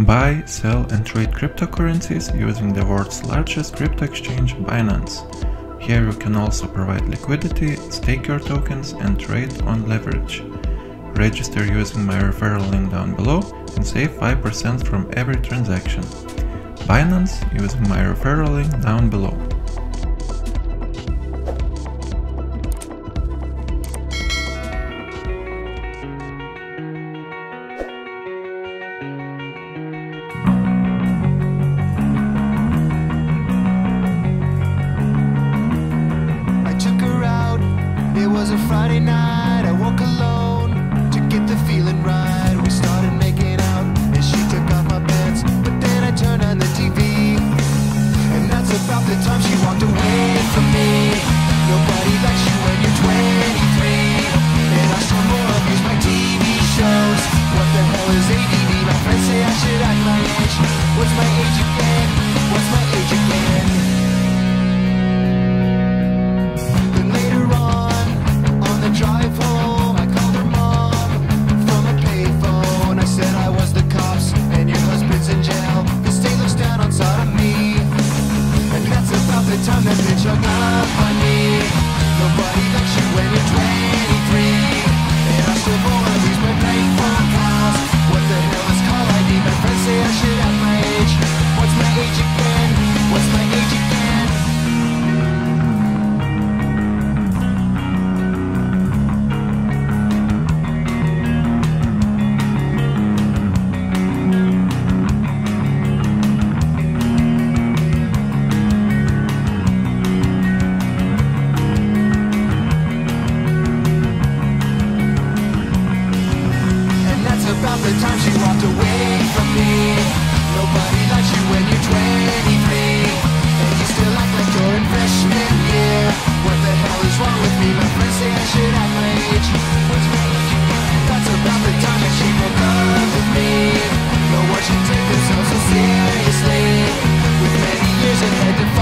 Buy, sell and trade cryptocurrencies using the world's largest crypto exchange Binance. Here you can also provide liquidity, stake your tokens and trade on leverage. Register using my referral link down below and save 5% from every transaction. Binance using my referral link down below. What's my age? the time she walked away from me. Nobody likes you when you're 23 And you still act like you're What the hell is wrong with me? My friends say I should act my age about the time that she broke up with me. No one should take themselves so seriously. With many years ahead